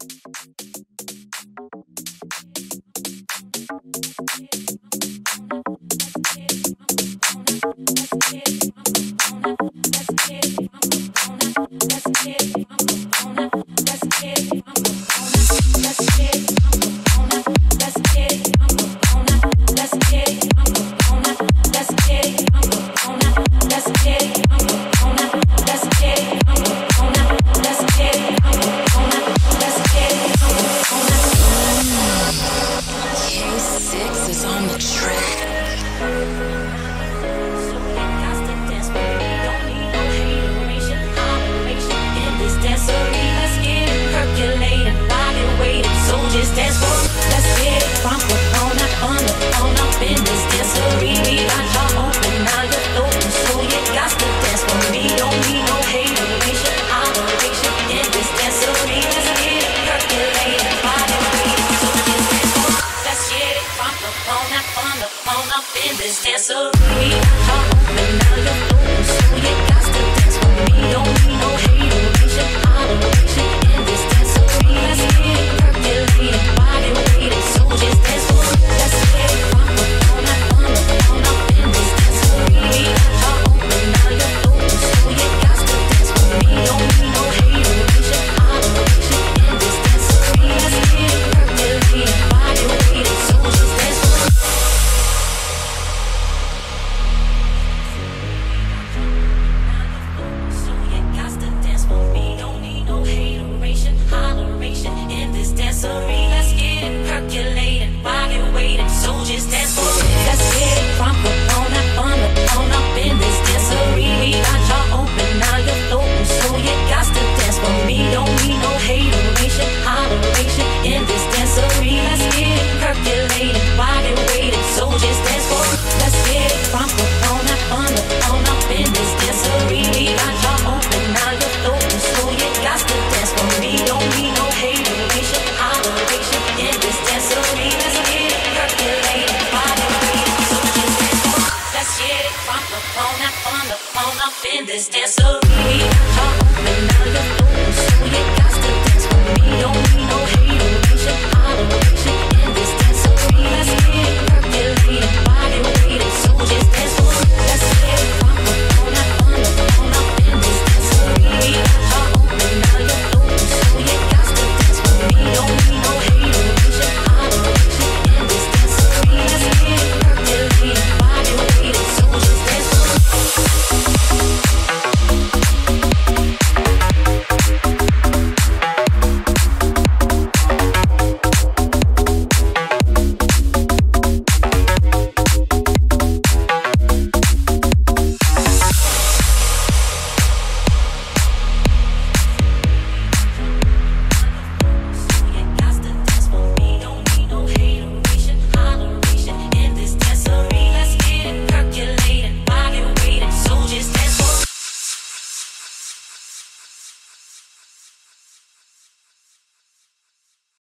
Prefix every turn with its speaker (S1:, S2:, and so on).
S1: あっ! this dance so free. I'm home and now you're in this dancery. We got open, now you're